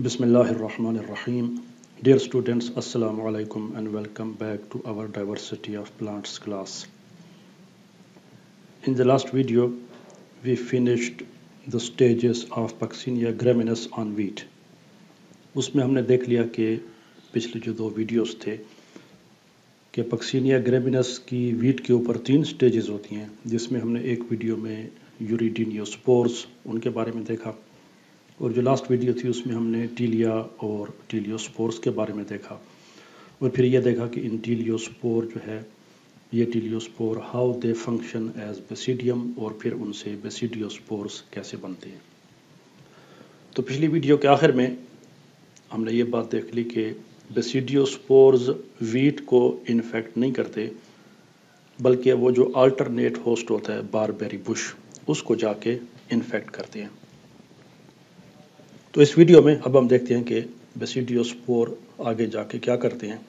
Bismillahirrahmanirrahim. Dear students, Assalamu alaikum and welcome back to our diversity of plants class. In the last video, we finished the stages of Puccinia graminis on wheat. उसमें हमने देख लिया कि पिछले जो दो videos थे कि पक्सीनिया ग्रेमिनस की वीट के ऊपर तीन स्टेजेस होती हैं जिसमें हमने एक वीडियो में यूरिडिनियोस्पोर्स उनके बारे में देखा और जो लास्ट वीडियो थी उसमें हमने टीलिया और टीलियोस्पोर्स के बारे में देखा। और फिर ये देखा कि इन टीलियोस्पोर जो है, ये teliospore how they function as basidium और फिर उनसे बेसिडियोस्पोर्स कैसे बनते हैं। तो पिछली वीडियो के आखिर में हमने ये बात देख ली कि बेसिडियोस्पोर्स वीट को इन्फेक्ट नहीं करते, बल्कि वो जो अल्टरनेट होस्ट होता है बारबेरी बुश उसको जाके इन्फेक्ट करते हैं। तो इस वीडियो में अब हम देखते हैं कि बेसिडियोस्पोर आगे जाके क्या करते हैं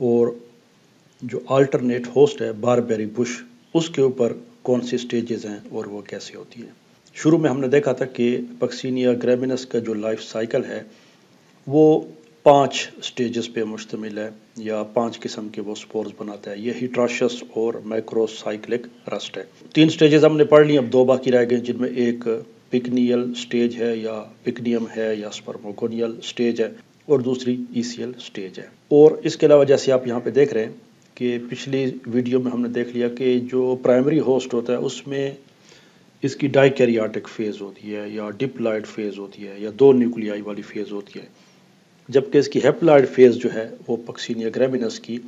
और जो अल्टरनेट होस्ट है बारबेरी बुश उसके ऊपर कौन सी स्टेजेस हैं और वो कैसे होती हैं। शुरू में हमने देखा था कि पक्सीनिया ग्रेमिनस का जो लाइफ साइकिल है, वो पाँच स्टेजेस पे मुश्तमिल है या पाँच किस्म के वो स्पोर्स बनाता है। ये हिट्राशस और माइक्रोसाइक्लिक रस्ट है। तीन स्टेजेस हमने पढ़ ली, अब दो बाकी रह गए, जिनमें एक पिकनियल स्टेज है या पिकनियम है या स्पर्मोकोनियल स्टेज है और दूसरी ईसीएल स्टेज है। और इसके अलावा जैसे आप यहाँ पे देख रहे हैं कि पिछली वीडियो में हमने देख लिया कि जो प्राइमरी होस्ट होता है, उसमें इसकी डाइकैरियाटिक फ़ेज़ होती है या डिप्लाइड फ़ेज़ होती है या दो न्यूक्लियाई वाली फ़ेज़ होती है। जबकि इसकी हेप्लाइड फ़ेज़ जो है, वो पक्सीनिया ग्रेमिनस की,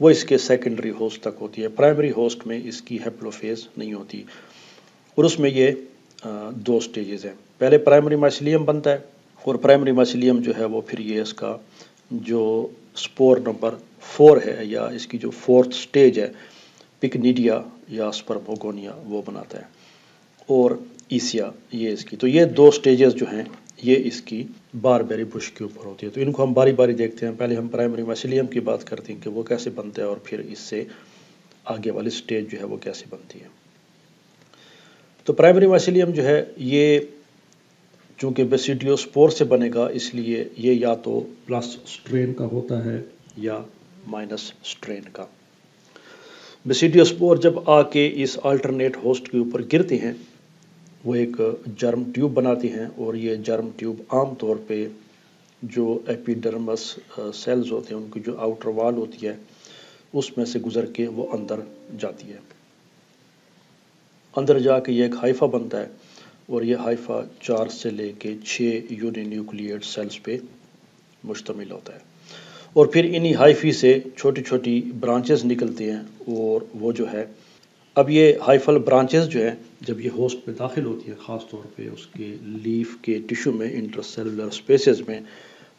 वो इसके सेकेंडरी होस्ट तक होती है। प्राइमरी होस्ट में इसकी हेप्लोफेज नहीं होती। और उसमें ये दो स्टेजेस हैं। पहले प्राइमरी माइसिलियम बनता है, और प्राइमरी माइसिलियम जो है वो फिर ये इसका जो स्पोर नंबर फोर है, या इसकी जो फोर्थ स्टेज है पिकनीडिया या स्पर्मोगोनिया वो बनाता है। और ईसिया ये इसकी। तो ये दो स्टेजेस जो हैं, ये इसकी बार बारबेरी बुश के ऊपर होती है। तो इनको हम बारी बारी देखते हैं। पहले हम प्राइमरी माइसिलियम की बात करते हैं कि वो कैसे बनता है, और फिर इससे आगे वाली स्टेज जो है वो कैसे बनती है। तो प्राइमरी माइसिलियम जो है, ये चूँकि बेसिडियोस्पोर से बनेगा, इसलिए ये या तो प्लस स्ट्रेन का होता है या माइनस स्ट्रेन का। बेसिडियोस्पोर जब आके इस अल्टरनेट होस्ट के ऊपर गिरते हैं, वो एक जर्म ट्यूब बनाती हैं और ये जर्म ट्यूब आम तौर पे जो एपिडर्मस सेल्स होते हैं, उनकी जो आउटर वाल होती है, उसमें से गुजर के वो अंदर जाती है। अंदर जाके ये एक हाइफा बनता है और ये हाइफा चार से लेके छः यूनिन्यूक्लिएट सेल्स पे मुश्तमिल होता है। और फिर इन्हीं हाइफी से छोटी छोटी ब्रांचेस निकलती हैं और वो जो है, अब ये हाइफल ब्रांचेस जो है, जब ये होस्ट पे दाखिल होती है ख़ास तौर पे उसके लीफ के टिश्यू में इंटरसेलुलर स्पेसेस में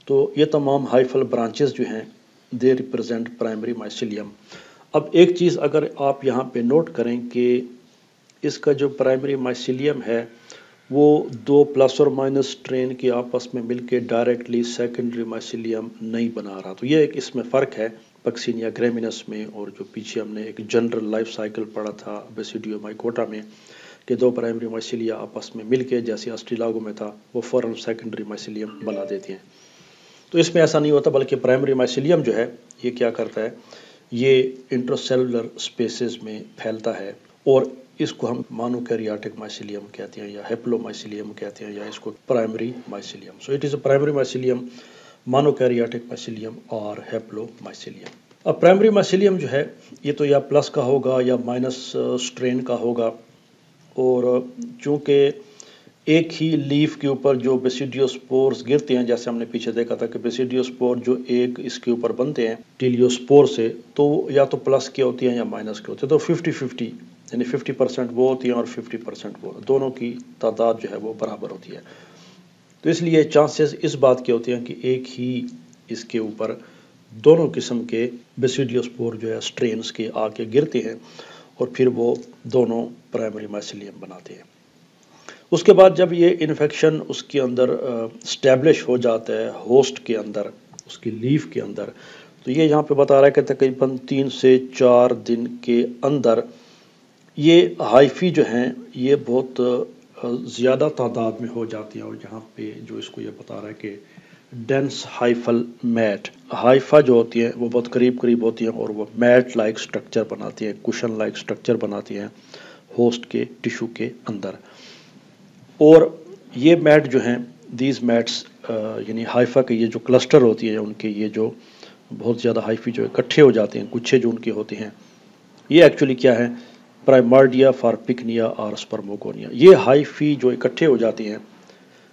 तो ये तमाम हाइफल ब्रांचेस जो हैं दे रिप्रेजेंट प्राइमरी माइसिलियम अब एक चीज़ अगर आप यहाँ पे नोट करें कि इसका जो प्राइमरी माइसिलियम है, वो दो प्लस और माइनस स्ट्रेन के आपस में मिलके डायरेक्टली सेकेंडरी माइसिलियम नहीं बना रहा। तो ये एक इसमें फ़र्क है, पक्सिनिया ग्रेमिनस में और जो पीछे हमने एक जनरल लाइफ साइकिल पढ़ा था बेसिडियो माइकोटा में, कि दो प्राइमरी माइसिलिया आपस में मिलके, जैसे अस्ट्रीलागो में था, वो फ़ौरन सेकेंडरी माइसिलियम बना देती हैं। तो इसमें ऐसा नहीं होता, बल्कि प्राइमरी माइसिलियम जो है, ये क्या करता है, ये इंट्रोसेलुलर स्पेसेस में फैलता है और इसको हम मानोकैरियाटिक माइसिलियम कहते हैं, या हेप्लो माइसिलियम कहते हैं, या इसको primary mycelium so it is a primary mycelium monokaryotic mycelium और हेप्लो माइसिलियम अब प्राइमरी माइसिलियम जो है, ये तो या प्लस का होगा या माइनस स्ट्रेन का होगा, और चूँकि एक ही लीफ के ऊपर जो बेसिडियोस्पोर्स गिरते हैं, जैसे हमने पीछे देखा था कि बेसिडियोस्पोर जो एक इसके ऊपर बनते हैं टीलियोस्पोर से तो या तो प्लस के होती हैं या माइनस के होते हैं तो फिफ्टी फिफ्टी यानी फिफ्टी परसेंट वो होती हैं और फिफ्टी परसेंट वो। दोनों की तादाद जो है वो बराबर होती है। तो इसलिए चांसेस इस बात के होते हैं कि एक ही इसके ऊपर दोनों किस्म के बेसिडियोस्पोर जो है स्ट्रेन्स के आके गिरते हैं और फिर वो दोनों प्राइमरी माइसिलियम बनाते हैं। उसके बाद जब ये इन्फेक्शन उसके अंदर स्टैब्लिश हो जाता है होस्ट के अंदर, उसकी लीफ के अंदर तो ये यहाँ पे बता रहा है कि तकरीबन तीन से चार दिन के अंदर ये हाइफी जो हैं, ये बहुत ज़्यादा तादाद में हो जाती हैं और यहाँ पे जो इसको ये बता रहा है कि डेंस हाइफल मैट हाइफा जो होती है, वो बहुत करीब करीब होती हैं और वो मैट लाइक स्ट्रक्चर बनाती हैं कुशन लाइक स्ट्रक्चर बनाती हैं होस्ट के टिश्यू के अंदर। और ये मैट जो हैं दीज मैट्स यानी हाइफा के ये जो क्लस्टर होती है, उनके ये जो बहुत ज़्यादा हाइफी जो इकट्ठे हो जाते हैं, गुच्छे जो उनके होते हैं, ये एक्चुअली क्या है? प्राइमार्डिया फॉर पिकनिया और स्पर्मोगोनिया ये हाई फ़ी जो इकट्ठे हो जाते हैं,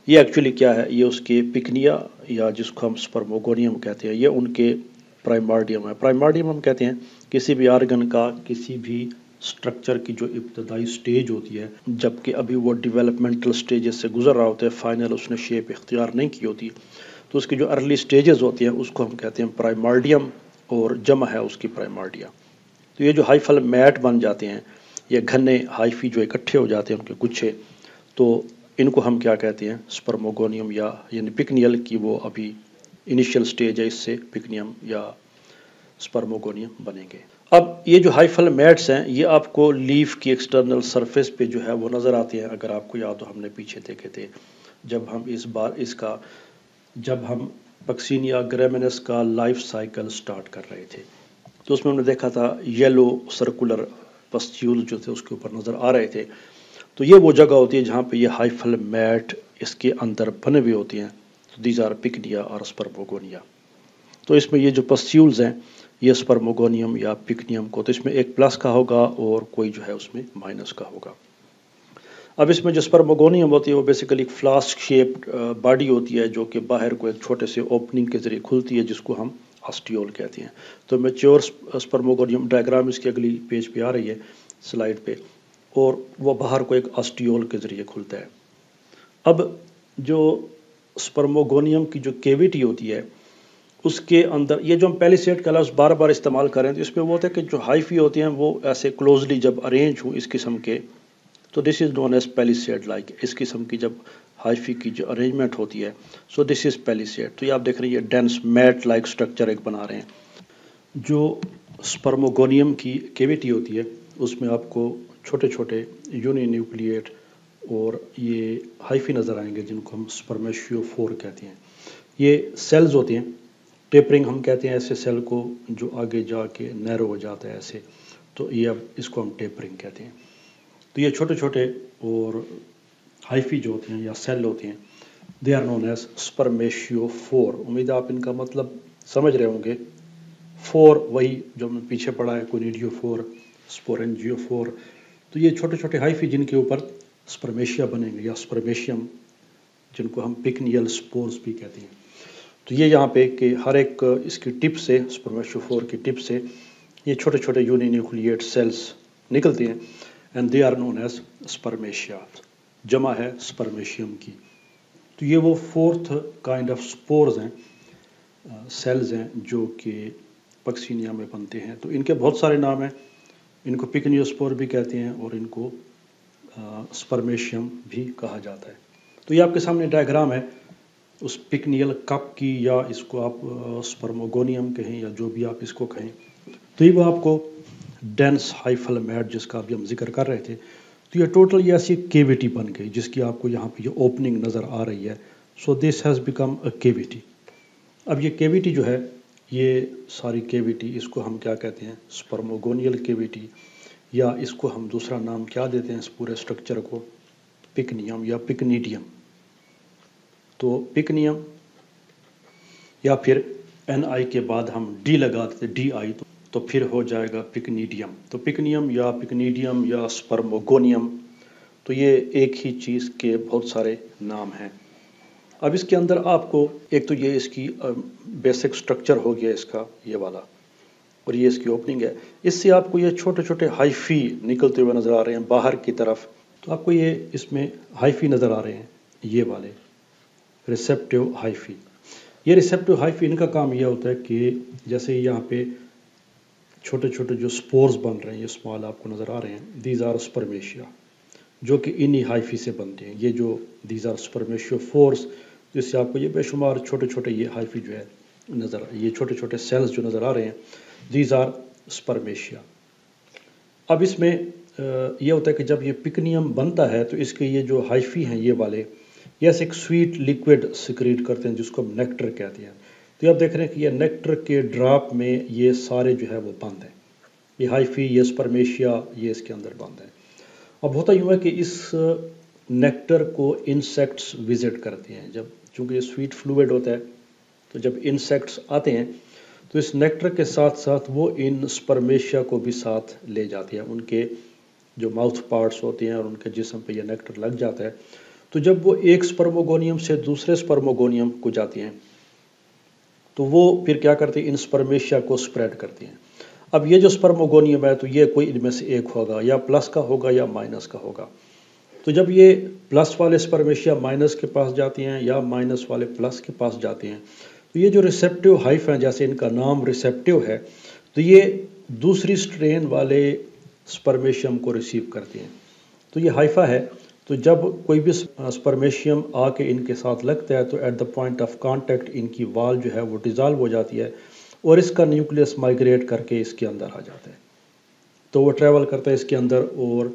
ये एक्चुअली क्या है? ये उसके पिकनिया या जिसको हम स्पर्मोगोनियम कहते हैं, ये उनके प्राइमार्डियम है। प्राइमार्डियम हम कहते हैं, किसी भी आर्गन का किसी भी स्ट्रक्चर की जो इब्तदाई स्टेज होती है, जबकि अभी वो डिवेलपमेंटल स्टेजेस से गुजर रहा होता है फाइनल उसने शेप इख्तियार नहीं की होती तो उसकी जो अर्ली स्टेजेस होती हैं, उसको हम कहते हैं प्राइमार्डियम और जमा है उसकी प्राइमार्डिया तो ये जो हाइफल मैट बन जाते हैं ये घने हाइफी जो इकट्ठे हो जाते हैं, उनके गुच्छे तो इनको हम क्या कहते हैं? स्पर्मोगोनियम या यानी पिकनियल की वो अभी इनिशियल स्टेज है, इससे पिकनियम या स्पर्मोगोनियम बनेंगे। अब ये जो हाइफल मैट्स हैं, ये आपको लीफ की एक्सटर्नल सरफेस पे जो है वो नज़र आते हैं, अगर आपको याद हो, हमने पीछे देखे थे। जब हम इस बार इसका, जब हम पक्सीनिया ग्रेमिनस का लाइफ साइकिल स्टार्ट कर रहे थे तो उसमें हमने देखा था येलो सर्कुलर पस्ट्यूल जो थे उसके ऊपर नज़र आ रहे थे। तो ये वो जगह होती है जहाँ पे ये हाइफल मैट इसके अंदर बने हुए होती हैं। तो दीज आर पिकनिया और स्पर्मोगोनिया तो इसमें ये जो पस्ट्यूल्स हैं, ये स्पर्मोगोनियम या पिकनियम को तो इसमें एक प्लस का होगा और कोई जो है उसमें माइनस का होगा। अब इसमें जो स्पर्मोगोनियम होती है, वो बेसिकली एक फ्लास्क शेप्ड बॉडी होती है जो कि बाहर को एक छोटे से ओपनिंग के ज़रिए खुलती है, जिसको हम ऑस्टियोल कहते हैं। तो मेच्योर स्पर्मोगोनियम डायग्राम इसकी अगली पेज पे आ रही है स्लाइड पे। और वो बाहर को एक ऑस्टियोल के ज़रिए खुलता है। अब जो स्पर्मोगोनियम की जो केविटी होती है, उसके अंदर, ये जो हम पहली सेट का लफ्ज़ बार बार इस्तेमाल करें तो इसमें वो होता है कि जो हाइफी होती हैं, वो ऐसे क्लोजली जब अरेंज हो इस किस्म के तो दिस इज़ नोन एज पहली सेट लाइक इस किस्म की जब हाइफी की जो अरेंजमेंट होती है। सो दिस इज़ पहली सेट तो ये आप देख रहे हैं, ये डेंस मैट लाइक स्ट्रक्चर एक बना रहे हैं। जो स्पर्मोगोनियम की केविटी होती है, उसमें आपको छोटे छोटे यूनि न्यूक्लिएट और ये हाइफी नज़र आएँगे, जिनको हम स्पर्मेशियो फोर कहते हैं। ये सेल्स होती हैं। टेपरिंग हम कहते हैं ऐसे सेल को, जो आगे जाके नैरो हो जाता है ऐसे। तो ये अब इसको हम टेपरिंग कहते हैं। तो ये छोटे छोटे और हाइफी जो होती हैं या सेल होती हैं they are known as spermatia four उम्मीद आप इनका मतलब समझ रहे होंगे। फोर, वही जो हमने पीछे पढ़ा है कोनिडियो फोर स्पोरेंजियो फोर तो ये छोटे छोटे हाइफी जिनके ऊपर स्पर्मेशिया बनेंगे या स्पर्मेशियम जिनको हम पिकनियल स्पोर्स भी कहते हैं। तो ये यहाँ पे कि हर एक इसकी टिप से स्पर्मेशोफोर की टिप से, ये छोटे छोटे यूनि न्यूक्लिएट सेल्स निकलते हैं and they are known as spermatia जमा है स्पर्मेशियम की। तो ये वो फोर्थ काइंड ऑफ़ स्पोर्स हैं सेल्स हैं जो कि पक्सीनिया में बनते हैं। तो इनके बहुत सारे नाम हैं। इनको पिकनियोस्पोर भी कहते हैं और इनको स्पर्मेशियम भी कहा जाता है। तो ये आपके सामने डायग्राम है। उस पिकनियल कप की या इसको आप स्पर्मोगोनियम कहें या जो भी आप इसको कहें। तो ये वो आपको डेंस हाइफल मैट जिसका अभी हम ज़िक्र कर रहे थे तो ये टोटल ये ऐसी केविटी बन गई जिसकी आपको यहाँ पे ये ओपनिंग नज़र आ रही है। So this has become a cavity अब ये केविटी जो है ये सारी केविटी इसको हम क्या कहते हैं? स्पर्मोगोनियल केविटी या इसको हम दूसरा नाम क्या देते हैं इस पूरे स्ट्रक्चर को? पिकनियम या पिकनीडियम तो पिकनियम या फिर एन आई के बाद हम डी लगा देते डी आई तो, तो फिर हो जाएगा पिकनीडियम। तो पिकनियम या पिकनीडियम या स्पर्मोगोनियम तो ये एक ही चीज़ के बहुत सारे नाम हैं। अब इसके अंदर आपको, एक तो ये इसकी बेसिक स्ट्रक्चर हो गया इसका, ये वाला, और ये इसकी ओपनिंग है। इससे आपको ये छोटे छोटे हाइफी निकलते हुए नज़र आ रहे हैं, बाहर की तरफ़। तो आपको ये इसमें हाइफी नज़र आ रहे हैं, ये वाले, रिसेप्टिव हाइफी। ये रिसेप्टिव हाइफी, इनका काम यह होता है कि जैसे यहाँ पे छोटे छोटे जो स्पोर्स बन रहे हैं, ये स्मॉल आपको नज़र आ रहे हैं दीज आर स्पर्मेशिया जो कि इन्हीं हाइफी से बनते हैं। ये जो दीज आर स्पर्मेशियो फोर्स जिससे आपको ये बेशुमार छोटे छोटे ये हाइफी जो है नज़र, ये छोटे छोटे सेल्स जो नज़र आ रहे हैं दीज आर स्पर्मेशिया अब इसमें ये होता है कि जब ये पिकनियम बनता है तो इसके ये जो हाइफी हैं, ये वाले, ये एक स्वीट लिक्विड सिक्रीट करते हैं, जिसको हम नेक्टर कहते हैं। तो आप देख रहे हैं कि ये नेक्टर के ड्राप में ये सारे जो है वो बंद हैं। ये हाइफी, ये स्पर्मेशिया, ये इसके अंदर बंद है। अब होता यूँ है कि इस नेक्टर को इंसेक्ट्स विज़िट करते हैं। जब चूँकि ये स्वीट फ्लूड होता है तो जब इंसेक्ट्स आते हैं तो इस नेक्टर के साथ साथ वो इन स्पर्मेशिया को भी साथ ले जाते हैं। उनके जो माउथ पार्ट्स होते हैं और उनके जिसम पे ये नेक्टर लग जाता है। तो जब वो एक स्पर्मोगोनियम से दूसरे स्पर्मोगोनियम को जाती हैं तो वो फिर क्या करती है? इन स्पर्मेशिया को स्प्रेड करती हैं। अब ये जो स्पर्मोगोनियम है तो ये कोई इनमें से एक होगा, या प्लस का होगा, या माइनस का होगा। तो जब ये प्लस वाले स्पर्मेशिया माइनस के पास जाती हैं, या माइनस वाले प्लस के पास जाती हैं तो ये जो रिसेप्टिव हाइफ हैं, जैसे इनका नाम रिसेप्टिव है तो ये दूसरी स्ट्रेन वाले स्पर्मेशियम को रिसीव करती हैं। तो ये हाइफा है तो जब कोई भी स्पर्मेशियम आके इनके साथ लगता है तो at the point of contact इनकी वाल जो है, वो डिज़ाल्व हो जाती है और इसका न्यूक्लियस माइग्रेट करके इसके अंदर आ जाता है। तो वो ट्रैवल करता है इसके अंदर और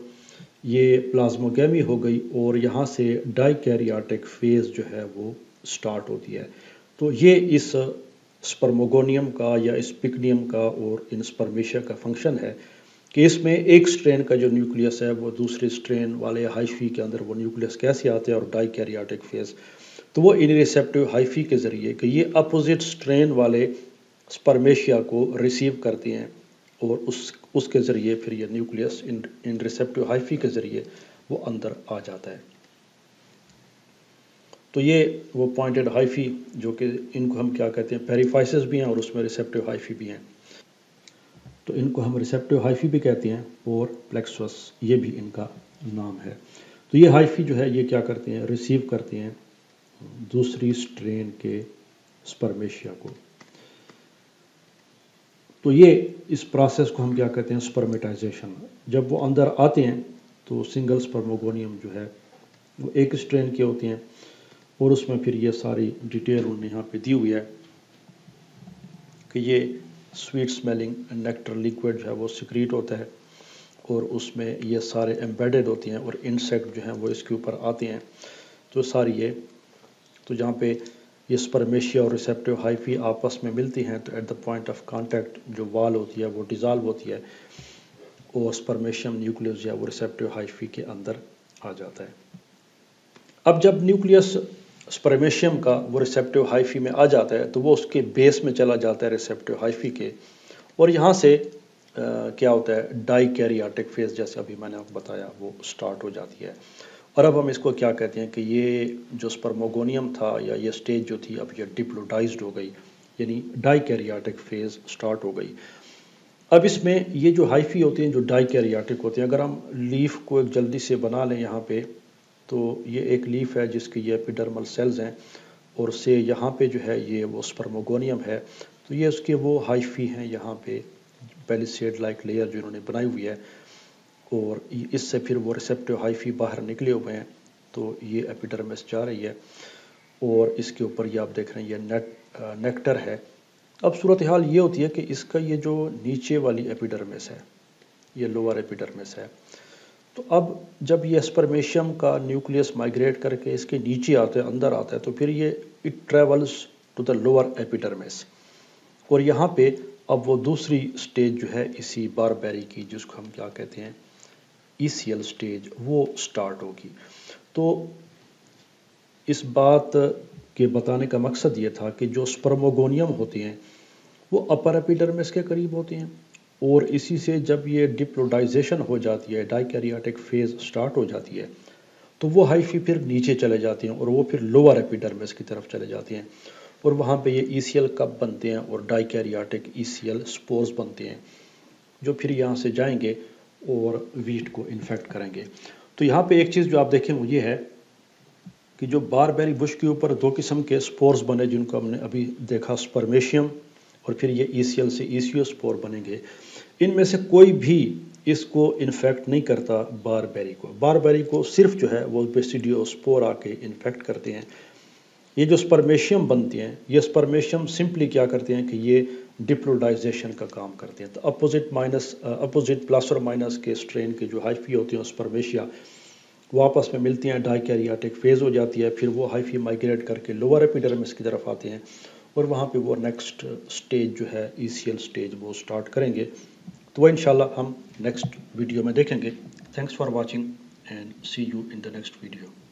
ये प्लाज्मोगेमी हो गई और यहाँ से डाइकैरियाटिक फ़ेज़ जो है, वो स्टार्ट होती है। तो ये इस स्पर्मोगोनियम का या इस पिकनियम का और इन स्पर्मेशिया का फ़ंक्शन है। कि इसमें एक स्ट्रेन का जो न्यूक्लियस है, वो दूसरे स्ट्रेन वाले हाइफी के अंदर वो न्यूक्लियस कैसे आते हैं और डाइकैरियाटिक फ़ेज़ तो वो इन रिसेप्टिव हाइफी के ज़रिए कि ये अपोजिट स्ट्रेन वाले स्पर्मेशिया को रिसीव करती हैं और उस, उसके ज़रिए फिर ये न्यूक्लियस इन इन रिसेप्टिव हाइफी के ज़रिए वो अंदर आ जाता है। तो ये वो पॉइंटेड हाइफी जो कि इनको हम क्या कहते हैं, पेरीफाइसिस भी हैं और उसमें रिसेप्टिव हाइफी भी हैं। तो इनको हम रिसेप्टिव हाइफी भी कहते हैं, और प्लेक्सस ये भी इनका नाम है। तो ये हाइफी जो है, ये क्या करते हैं? रिसीव करते हैं दूसरी स्ट्रेन के स्पर्मेशिया को। तो ये इस प्रोसेस को हम क्या कहते हैं? स्पर्मेटाइजेशन जब वो अंदर आते हैं तो सिंगल स्पर्मोगोनियम जो है, वो एक स्ट्रेन के होते हैं, और उसमें फिर ये सारी डिटेल उन्होंने यहाँ पे दी हुई है कि ये स्वीट स्मेलिंग नेक्टर लिक्विड जो है वो सिक्रीट होता है और उसमें ये सारे एम्बेडेड होती हैं और इंसेक्ट जो हैं वो इसके ऊपर आते हैं। तो सारी ये तो जहाँ पे ये स्पर्मेशिया और रिसेप्टिव हाइफी आपस में मिलती हैं तो at the point of contact जो वाल होती है, वो डिज़ाल्व होती है और स्पर्मेशियम न्यूक्लियस जो है वो रिसेप्टिव हाइफी के अंदर आ जाता है। अब जब न्यूक्लियस स्पर्मेशियम का वो रिसेप्टिव हाइफी में आ जाता है तो वो उसके बेस में चला जाता है रिसेप्टिव हाइफी के। और यहाँ से आ, क्या होता है डाई कैरियाटिक फ़ेज़ जैसे अभी मैंने आपको बताया वो स्टार्ट हो जाती है। और अब हम इसको क्या कहते हैं कि ये जो स्पर्मोगोनियम था या ये स्टेज जो थी अब ये डिप्लोटाइज हो गई यानी डाई कैरियाटिक फ़ेज़ स्टार्ट हो गई। अब इसमें ये जो हाइफी होती हैं जो डाई कैरियाटिक होते हैं अगर हम लीफ को एक जल्दी से बना लें यहाँ पे तो ये एक लीफ है जिसकी ये एपिडर्मल सेल्स हैं और से यहाँ पे जो है ये वो स्पर्मोगोनियम है। तो ये उसके वो हाइफी हैं यहाँ पे पेलिसेड लाइक लेयर जो इन्होंने बनाई हुई है। और इससे फिर वो रिसेप्टिव हाइफी बाहर निकले हुए हैं। तो ये एपिडर्मिस जा रही है। और इसके ऊपर ये आप देख रहे हैं, ये नेट नेक्टर है। अब सूरत हाल ये होती है कि इसका ये जो नीचे वाली एपिडर्मिस है, ये लोअर एपिडर्मिस है। तो अब जब ये स्पर्मेशियम का न्यूक्लियस माइग्रेट करके इसके नीचे आते हैं, अंदर आता है तो फिर ये it travels to the lower epidermis और यहाँ पे अब वो दूसरी स्टेज जो है, इसी बारबेरी की, जिसको हम क्या कहते हैं ईसीएल स्टेज वो स्टार्ट होगी। तो इस बात के बताने का मकसद ये था कि जो स्पर्मोगोनियम होते हैं, वो अपर एपिडर्मिस के करीब होते हैं। और इसी से जब ये डिप्लोडाइजेशन हो जाती है डाइकैरियाटिक फ़ेज़ स्टार्ट हो जाती है तो वो हाइफी फिर नीचे चले जाती हैं और वो फिर लोअर एपिडर्मिस की तरफ़ चले जाती हैं। और वहाँ पे ये ईसीएल कप बनते हैं और डाइकैरियाटिक ईसीएल स्पोर्स बनते हैं, जो फिर यहाँ से जाएँगे और वीट को इन्फेक्ट करेंगे। तो यहाँ पे एक चीज़ जो आप देखें वो ये है कि जो बारबेरी बुश के ऊपर दो किस्म के स्पोर्स बने, जिनको हमने अभी देखा स्पर्मेशियम और फिर ये ई से ई स्पोर बनेंगे। इनमें से कोई भी इसको इन्फेक्ट नहीं करता बारबेरी को। बारबेरी को सिर्फ़ जो है वो बेसिडियो स्पोर आके इन्फेक्ट करते हैं। ये जो स्पर्मेशियम बनते हैं, ये स्पर्मेशियम सिंपली क्या करते हैं कि ये डिप्लोडाइजेशन का काम करते हैं। तो अपोजिट माइनस अपोजिट प्लस और माइनस के स्ट्रेन के जो हाइफी होती हैं स्पर्मेशिया वो आपस में मिलती हैं डाई कैरियाटिक फ़ेज़ हो जाती है, फिर वो हाइफी माइग्रेट करके लोअर एपिडर्मिस की तरफ़ आते हैं। और वहाँ पे वो नेक्स्ट स्टेज जो है ईसीएल स्टेज वो स्टार्ट करेंगे। तो वह इन हम नेक्स्ट वीडियो में देखेंगे। Thanks for watching and see you in the next video